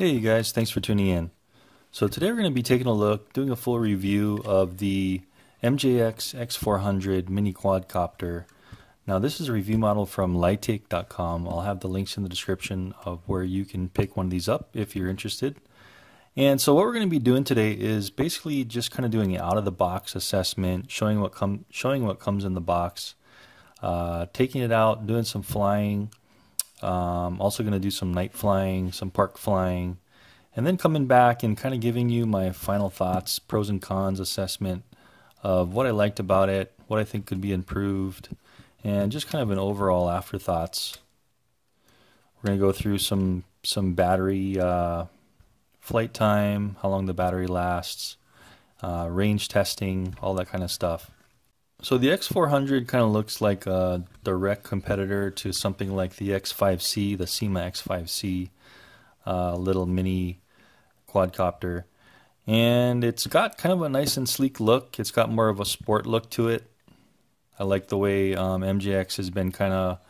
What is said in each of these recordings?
Hey you guys, thanks for tuning in. So today we're going to be taking a look, doing a full review of the MJX X400 mini quadcopter. Now this is a review model from Lightake.com. I'll have the links in the description of where you can pick one of these up if you're interested. And so what we're going to be doing today is basically just kind of doing an out of the box assessment, showing what come showing what comes in the box, uh, taking it out, doing some flying, um, also going to do some night flying, some park flying, and then coming back and kind of giving you my final thoughts, pros and cons assessment of what I liked about it, what I think could be improved, and just kind of an overall afterthoughts. We're going to go through some some battery uh, flight time, how long the battery lasts, uh, range testing, all that kind of stuff. So the X400 kind of looks like a direct competitor to something like the X5C, the Syma X5C, uh, little mini quadcopter. And it's got kind of a nice and sleek look. It's got more of a sport look to it. I like the way um, MJX has been kind of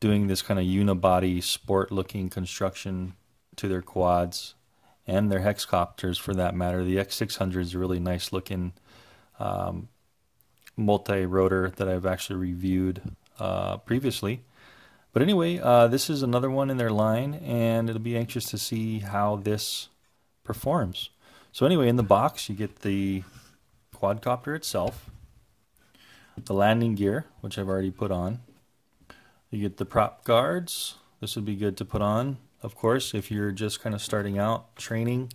doing this kind of unibody sport looking construction to their quads and their hexcopters for that matter. The X600 is a really nice looking um, multi-rotor that I've actually reviewed uh, previously. But anyway, uh, this is another one in their line, and it'll be anxious to see how this performs. So anyway, in the box, you get the quadcopter itself, the landing gear, which I've already put on. You get the prop guards. This would be good to put on, of course, if you're just kind of starting out training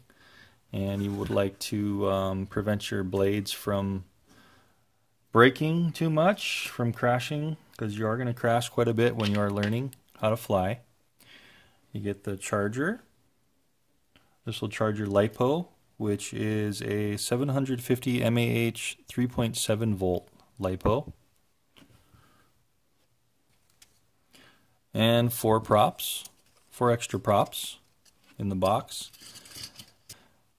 and you would like to um, prevent your blades from breaking too much from crashing because you are going to crash quite a bit when you are learning how to fly. You get the charger. This will charge your LiPo, which is a 750 mAh 3.7 volt LiPo. And four props, four extra props in the box.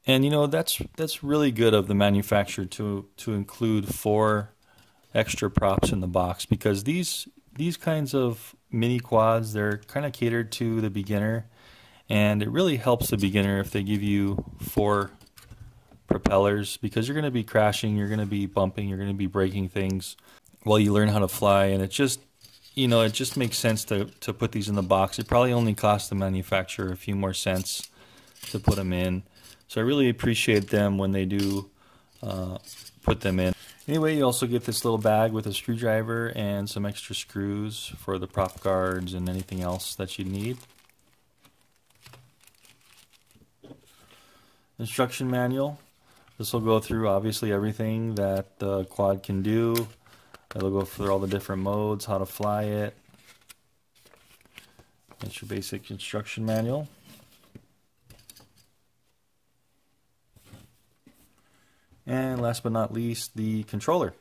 And you know that's that's really good of the manufacturer to to include four extra props in the box because these these kinds of mini quads they're kind of catered to the beginner and it really helps the beginner if they give you four propellers because you're going to be crashing you're going to be bumping you're going to be breaking things while you learn how to fly and it just you know it just makes sense to, to put these in the box. It probably only costs the manufacturer a few more cents to put them in. So i really appreciate them when they do uh, put them in Anyway, you also get this little bag with a screwdriver and some extra screws for the prop guards and anything else that you need. Instruction manual. This will go through obviously everything that the quad can do. It'll go through all the different modes, how to fly it. That's your basic instruction manual. And last but not least, the controller.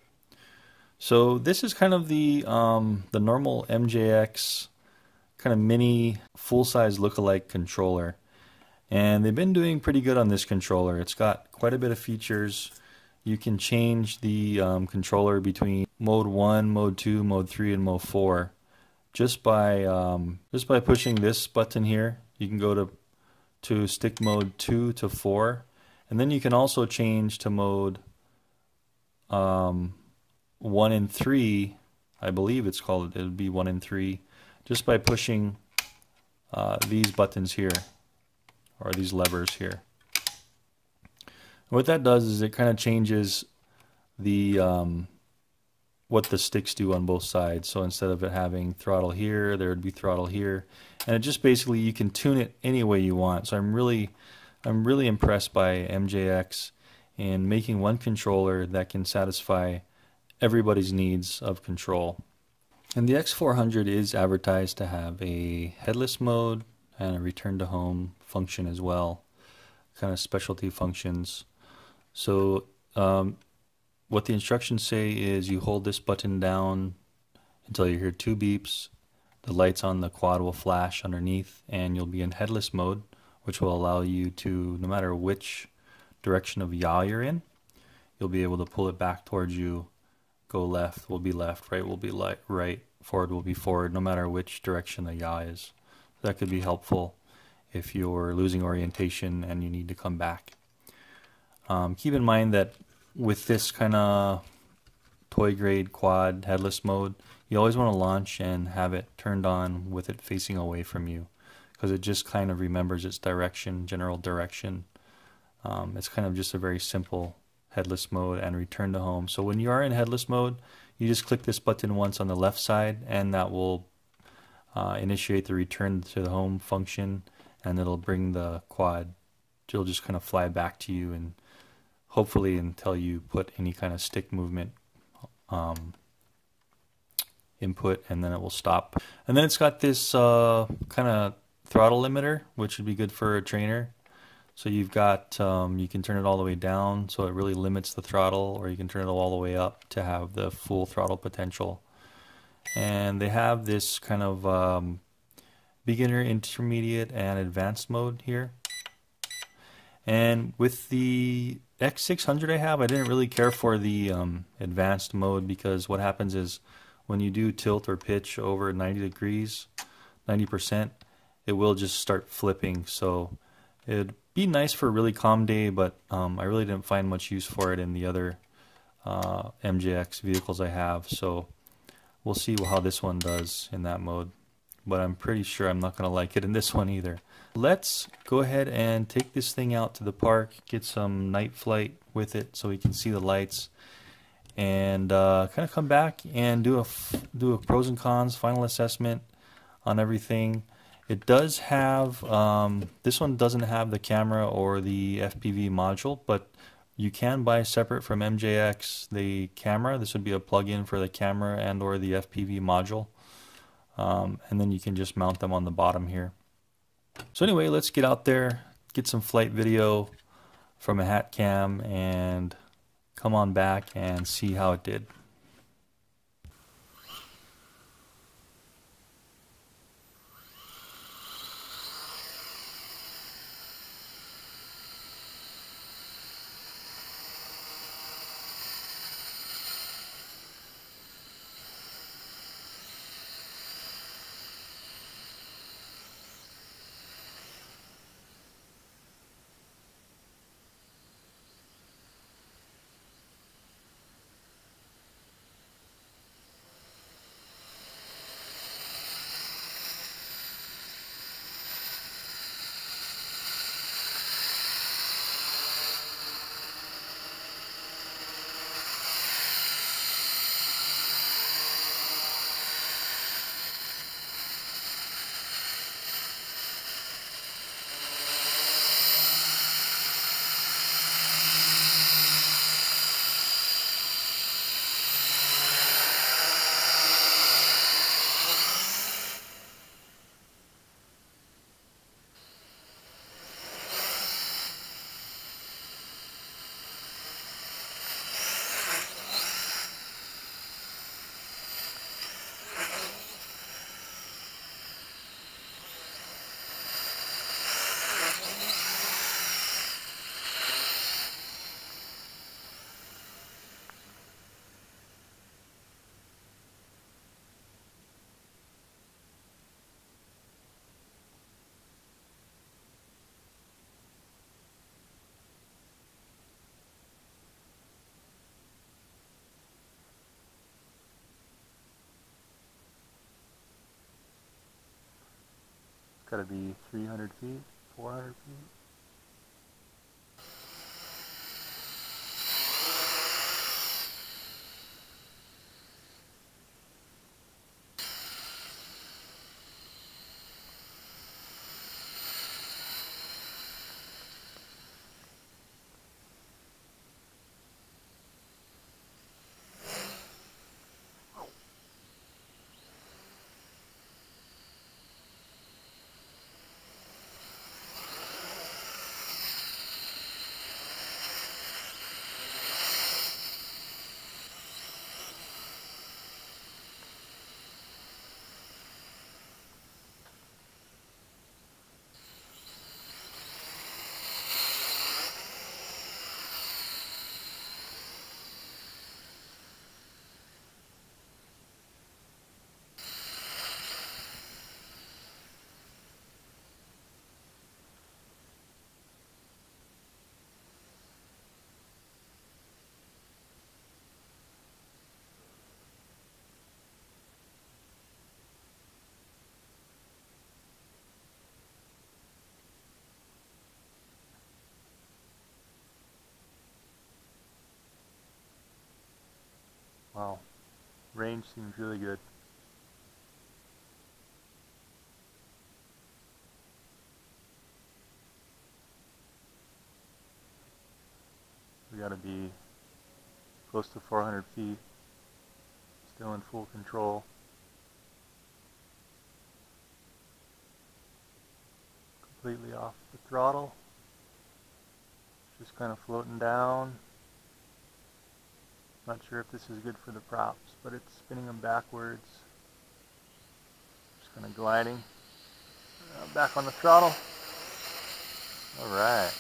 So this is kind of the um, the normal MJX kind of mini full-size look-alike controller. And they've been doing pretty good on this controller. It's got quite a bit of features. You can change the um, controller between mode 1, mode 2, mode 3, and mode 4 just by um, just by pushing this button here. You can go to to stick mode 2 to 4 and then you can also change to mode um, 1 and 3. I believe it's called, it would be 1 and 3, just by pushing uh, these buttons here, or these levers here. And what that does is it kind of changes the um, what the sticks do on both sides. So instead of it having throttle here, there would be throttle here. And it just basically, you can tune it any way you want. So I'm really I'm really impressed by MJX and making one controller that can satisfy everybody's needs of control. And the X400 is advertised to have a headless mode and a return to home function as well, kind of specialty functions. So um, what the instructions say is you hold this button down until you hear two beeps. The lights on the quad will flash underneath and you'll be in headless mode which will allow you to, no matter which direction of yaw you're in, you'll be able to pull it back towards you. Go left will be left, right will be light, right, forward will be forward, no matter which direction the yaw is. That could be helpful if you're losing orientation and you need to come back. Um, keep in mind that with this kind of toy grade quad headless mode, you always want to launch and have it turned on with it facing away from you because it just kind of remembers its direction, general direction. Um, it's kind of just a very simple headless mode and return to home. So when you are in headless mode, you just click this button once on the left side and that will uh, initiate the return to the home function and it'll bring the quad. It'll just kind of fly back to you and hopefully until you put any kind of stick movement um, input and then it will stop. And then it's got this uh, kind of throttle limiter, which would be good for a trainer. So you've got, um, you can turn it all the way down so it really limits the throttle, or you can turn it all the way up to have the full throttle potential. And they have this kind of um, beginner, intermediate, and advanced mode here. And with the X600 I have, I didn't really care for the um, advanced mode because what happens is when you do tilt or pitch over 90 degrees, 90%, it will just start flipping. So it'd be nice for a really calm day, but um, I really didn't find much use for it in the other uh, MJX vehicles I have. So we'll see how this one does in that mode. But I'm pretty sure I'm not going to like it in this one either. Let's go ahead and take this thing out to the park, get some night flight with it so we can see the lights and uh, kind of come back and do a do a pros and cons final assessment on everything. It does have um, this one doesn't have the camera or the FPV module, but you can buy separate from MJX the camera. This would be a plug-in for the camera and or the FPV module, um, and then you can just mount them on the bottom here. So anyway, let's get out there, get some flight video from a hat cam, and come on back and see how it did. Got to be 300 feet, 400 feet. Wow, range seems really good. We gotta be close to 400 feet, still in full control. Completely off the throttle, just kind of floating down. Not sure if this is good for the props, but it's spinning them backwards. Just kind of gliding. Uh, back on the throttle. Alright.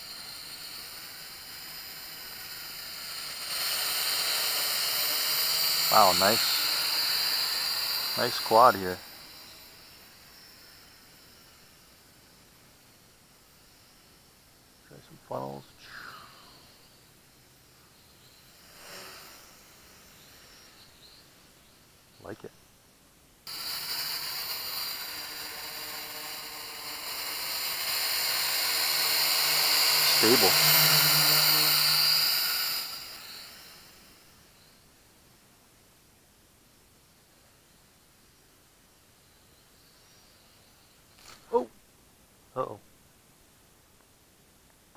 Wow, nice, nice quad here. Try some funnels. Like it. Stable. Oh. Uh-oh.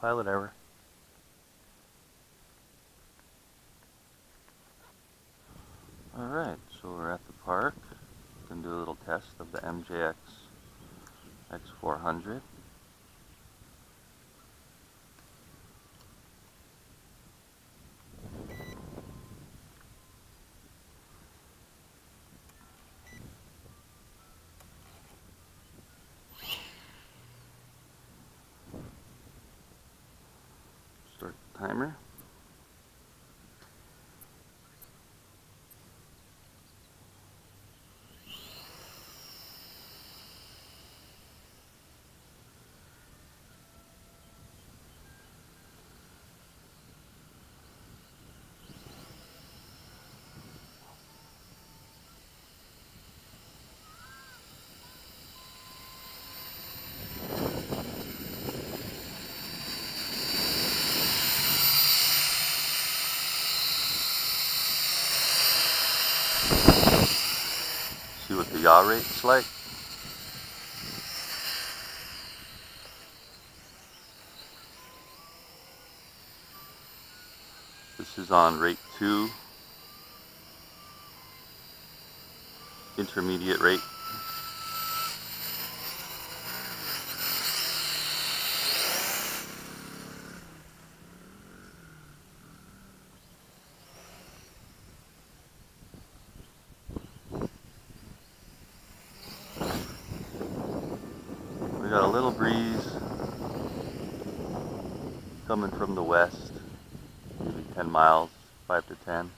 Pilot error. Alright, so we're at the park. Gonna do a little test of the MJX X400. Start the timer. See what the yaw rate's like. This is on rate 2. Intermediate rate. We got a little breeze coming from the west, maybe 10 miles, 5 to 10.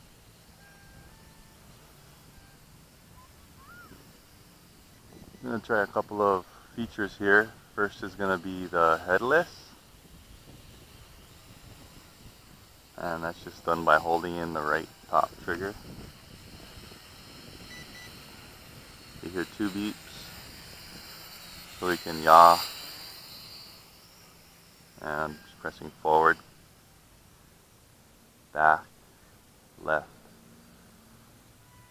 I'm going to try a couple of features here. First is going to be the headless. And that's just done by holding in the right top trigger. You hear two beeps so we can yaw and just pressing forward back left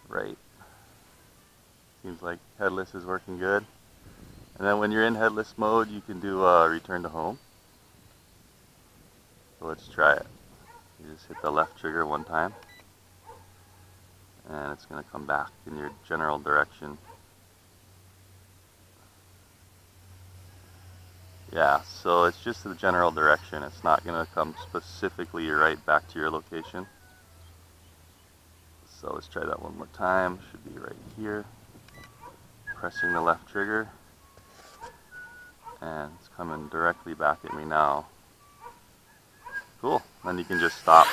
right seems like headless is working good and then when you're in headless mode you can do a return to home so let's try it you just hit the left trigger one time and it's going to come back in your general direction Yeah, so it's just the general direction. It's not going to come specifically right back to your location. So let's try that one more time. Should be right here. Pressing the left trigger. And it's coming directly back at me now. Cool. Then you can just stop.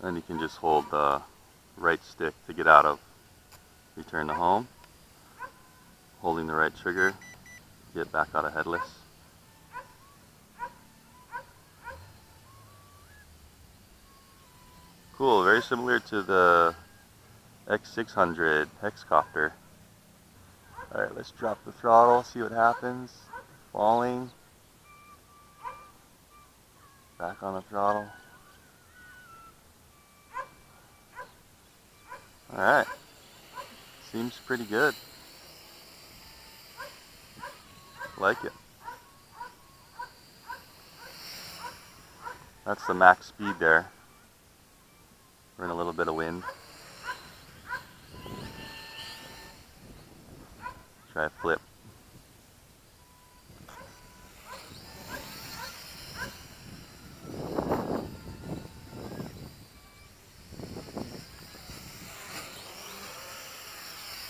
Then you can just hold the right stick to get out of return to home, holding the right trigger, get back out of headless. Cool, very similar to the X600 Hexcopter. Alright, let's drop the throttle, see what happens. Falling. Back on the throttle. Alright. Seems pretty good. Like it. That's the max speed there. We're in a little bit of wind. Try a flip.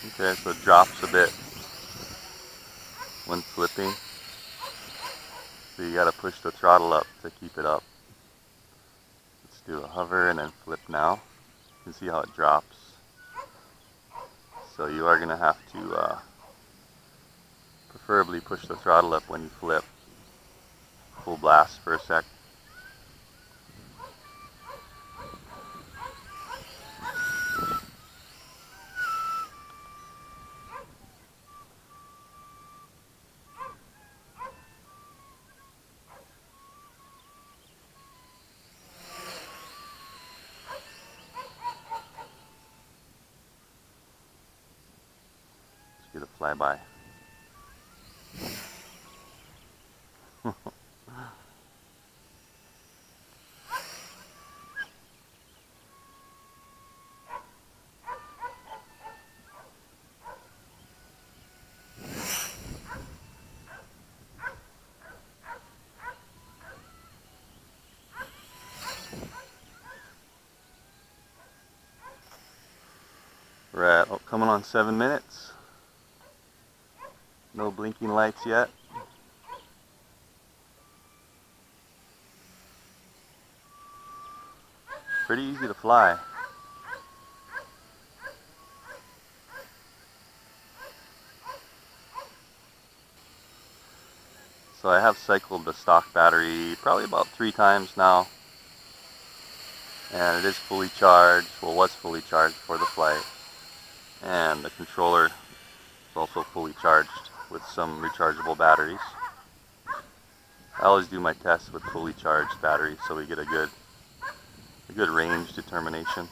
Okay, so it drops a bit when flipping. So you gotta push the throttle up to keep it up. Do a hover and then flip now. You can see how it drops. So you are gonna have to uh, preferably push the throttle up when you flip. Full blast for a sec. Get a flyby. At, oh, coming on seven minutes. No blinking lights yet. Pretty easy to fly. So I have cycled the stock battery probably about three times now. And it is fully charged, well was fully charged for the flight. And the controller is also fully charged with some rechargeable batteries. I always do my tests with fully charged batteries so we get a good a good range determination.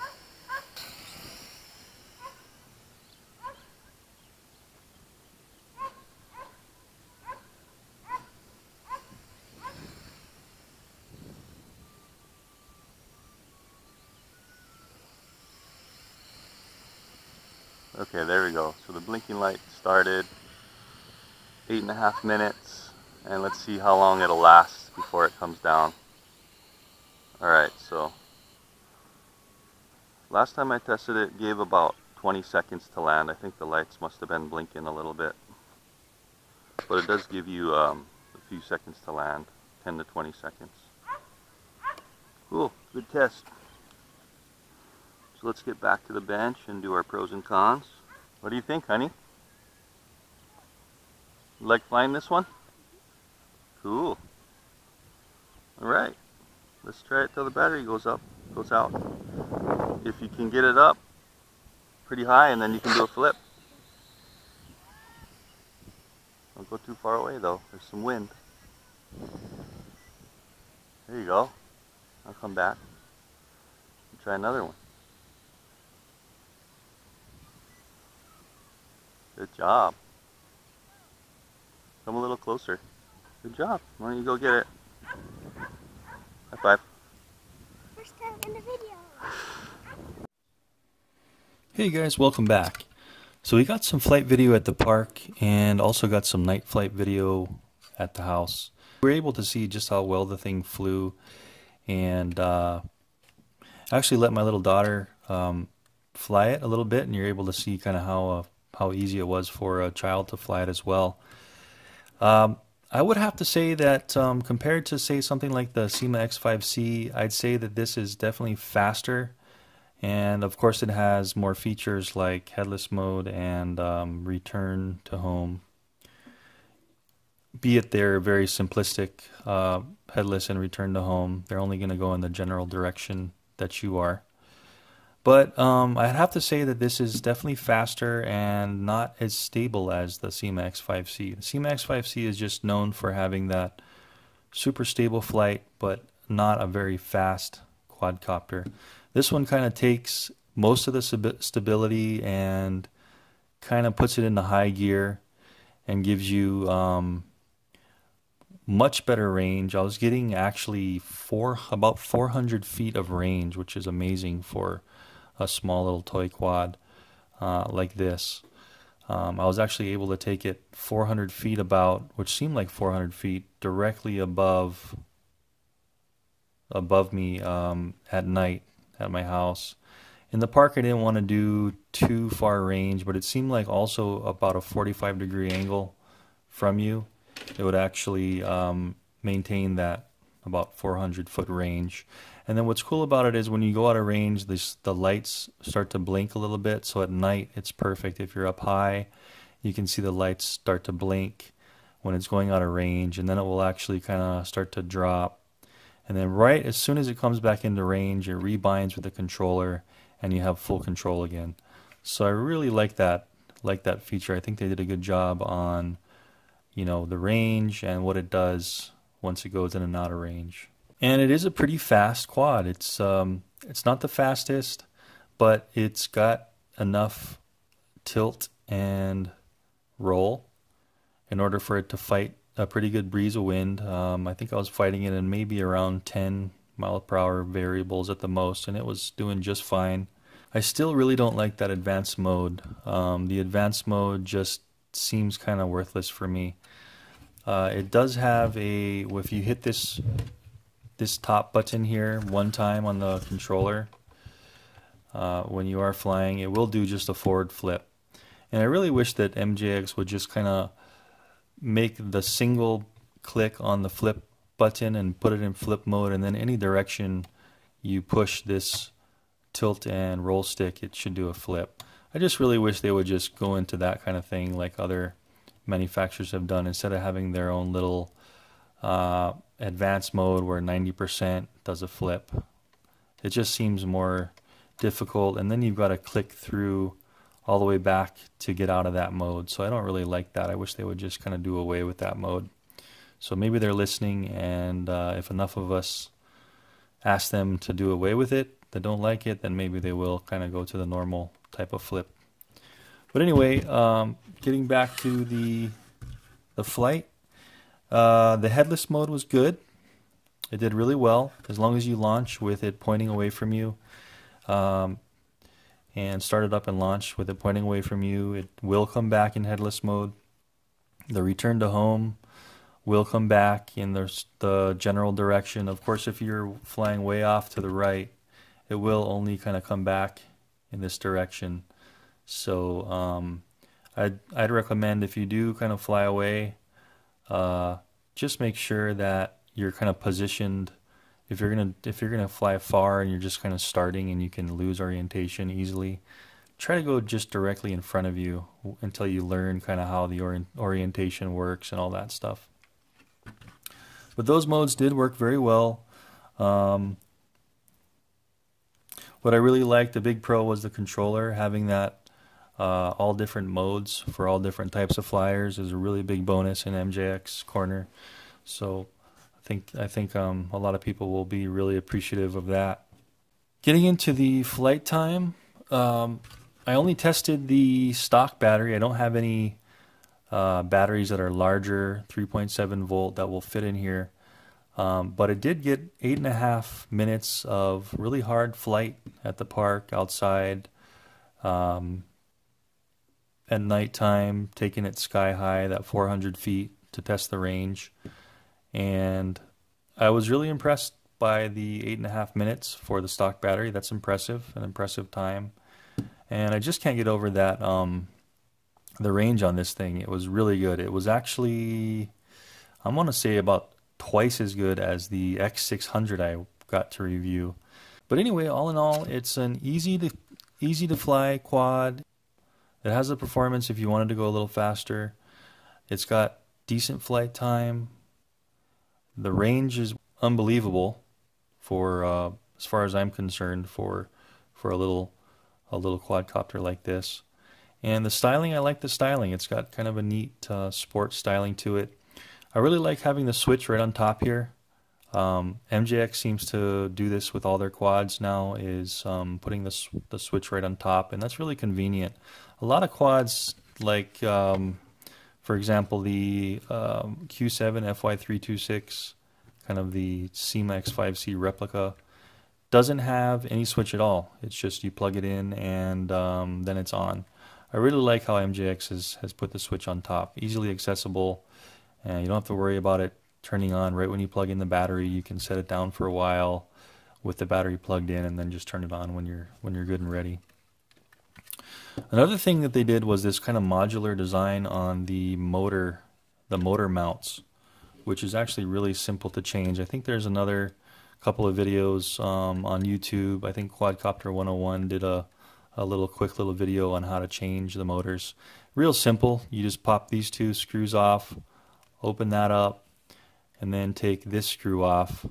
Okay, there we go. So the blinking light started eight and half minutes and let's see how long it'll last before it comes down. Alright, so last time I tested it gave about 20 seconds to land. I think the lights must have been blinking a little bit. But it does give you um, a few seconds to land, 10 to 20 seconds. Cool, good test. So let's get back to the bench and do our pros and cons. What do you think, honey? Like flying this one? Cool. Alright. Let's try it till the battery goes up, goes out. If you can get it up pretty high and then you can do a flip. Don't go too far away though, there's some wind. There you go. I'll come back and try another one. Good job. Come a little closer. Good job. Why don't you go get it? High five. First time in the video. Hey guys, welcome back. So we got some flight video at the park and also got some night flight video at the house. We were able to see just how well the thing flew and uh, actually let my little daughter um, fly it a little bit and you're able to see kind of how uh, how easy it was for a child to fly it as well. Um, I would have to say that um, compared to say something like the Syma X5C, I'd say that this is definitely faster, and of course it has more features like headless mode and um, return to home. Be it they're very simplistic, uh, headless and return to home, they're only going to go in the general direction that you are. But um, I'd have to say that this is definitely faster and not as stable as the Syma X5C. The Syma X5C is just known for having that super stable flight, but not a very fast quadcopter. This one kind of takes most of the stability and kind of puts it into high gear and gives you um, much better range. I was getting actually four about 400 feet of range, which is amazing for a small little toy quad uh, like this. Um, I was actually able to take it 400 feet about, which seemed like 400 feet, directly above above me um, at night at my house. In the park, I didn't want to do too far range, but it seemed like also about a 45 degree angle from you, it would actually um, maintain that about 400 foot range. And then what's cool about it is when you go out of range, this, the lights start to blink a little bit. So at night, it's perfect. If you're up high, you can see the lights start to blink when it's going out of range, and then it will actually kind of start to drop. And then right as soon as it comes back into range, it rebinds with the controller, and you have full control again. So I really like that, like that feature. I think they did a good job on, you know, the range and what it does once it goes in and out of range and it is a pretty fast quad. It's um, it's not the fastest, but it's got enough tilt and roll in order for it to fight a pretty good breeze of wind. Um, I think I was fighting it in maybe around 10 mile per hour variables at the most, and it was doing just fine. I still really don't like that advanced mode. Um, the advanced mode just seems kind of worthless for me. Uh, it does have a, if you hit this this top button here one time on the controller uh, when you are flying, it will do just a forward flip. And I really wish that MJX would just kind of make the single click on the flip button and put it in flip mode and then any direction you push this tilt and roll stick it should do a flip. I just really wish they would just go into that kind of thing like other manufacturers have done instead of having their own little uh, advanced mode where 90% does a flip. It just seems more difficult and then you've got to click through all the way back to get out of that mode. So I don't really like that. I wish they would just kind of do away with that mode. So maybe they're listening and uh, if enough of us ask them to do away with it that don't like it, then maybe they will kind of go to the normal type of flip. But anyway, um, getting back to the the flight, uh, the headless mode was good. It did really well as long as you launch with it pointing away from you. Um, and start it up and launch with it pointing away from you. It will come back in headless mode. The return to home will come back in the, the general direction. Of course, if you're flying way off to the right, it will only kind of come back in this direction. So um, I'd, I'd recommend if you do kind of fly away, uh, just make sure that you're kind of positioned. If you're gonna if you're gonna fly far and you're just kind of starting and you can lose orientation easily, try to go just directly in front of you until you learn kind of how the orient, orientation works and all that stuff. But those modes did work very well. Um, what I really liked, the big pro was the controller. Having that uh, all different modes for all different types of flyers is a really big bonus in MJX Corner. So I think I think um, a lot of people will be really appreciative of that. Getting into the flight time, um, I only tested the stock battery. I don't have any uh, batteries that are larger, 3.7 volt, that will fit in here. Um, but it did get eight and a half minutes of really hard flight at the park outside. Um, at nighttime, taking it sky high, that 400 feet to test the range. And I was really impressed by the eight and a half minutes for the stock battery. That's impressive, an impressive time. And I just can't get over that. Um, the range on this thing, it was really good. It was actually, I'm going to say about twice as good as the X600 I got to review. But anyway, all in all, it's an easy to easy to fly quad. It has the performance if you wanted to go a little faster. It's got decent flight time. The range is unbelievable for uh, as far as I'm concerned for for a little a little quadcopter like this. And the styling, I like the styling. It's got kind of a neat uh, sport styling to it. I really like having the switch right on top here. Um, MJX seems to do this with all their quads now, is um, putting the, the switch right on top, and that's really convenient. A lot of quads, like um, for example the um, Q7 FY326, kind of the Syma X5C replica, doesn't have any switch at all. It's just you plug it in and um, then it's on. I really like how MJX has, has put the switch on top, easily accessible, and you don't have to worry about it turning on right when you plug in the battery. You can set it down for a while with the battery plugged in and then just turn it on when you're when you're good and ready. Another thing that they did was this kind of modular design on the motor the motor mounts, which is actually really simple to change. I think there's another couple of videos um, on YouTube. I think Quadcopter 101 did a, a little quick little video on how to change the motors. Real simple. You just pop these two screws off, open that up, and then take this screw off.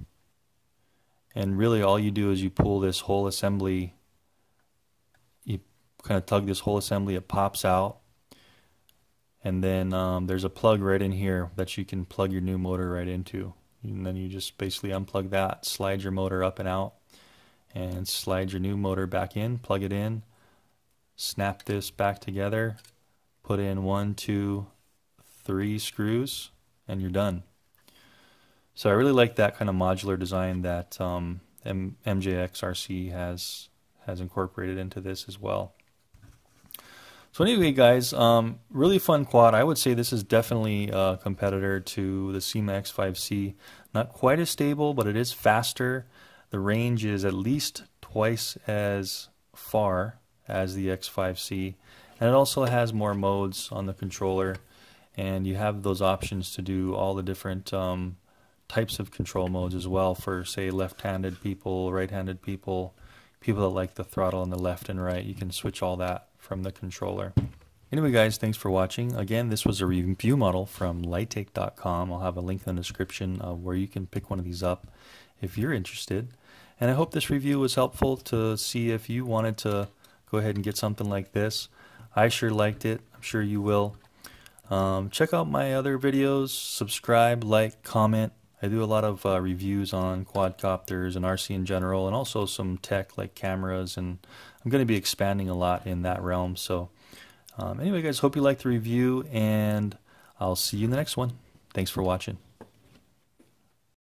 And really all you do is you pull this whole assembly you kind of tug this whole assembly it pops out. And then um, there's a plug right in here that you can plug your new motor right into. And then you just basically unplug that slide your motor up and out and slide your new motor back in plug it in snap this back together put in one two three screws and you're done so I really like that kind of modular design that um, M- MJX RC has has incorporated into this as well. So anyway, guys, um, really fun quad. I would say this is definitely a competitor to the Syma X5C. Not quite as stable, but it is faster. The range is at least twice as far as the X5C, and it also has more modes on the controller. And you have those options to do all the different um, types of control modes as well for say left-handed people, right-handed people, people that like the throttle on the left and right. You can switch all that from the controller. Anyway guys, thanks for watching. Again, this was a review model from lightake.com. I'll have a link in the description of where you can pick one of these up if you're interested. And I hope this review was helpful to see if you wanted to go ahead and get something like this. I sure liked it. I'm sure you will. Um, check out my other videos. Subscribe, like, comment, I do a lot of uh, reviews on quadcopters and RC in general, and also some tech like cameras, and I'm going to be expanding a lot in that realm. So, um, anyway, guys, hope you liked the review, and I'll see you in the next one. Thanks for watching.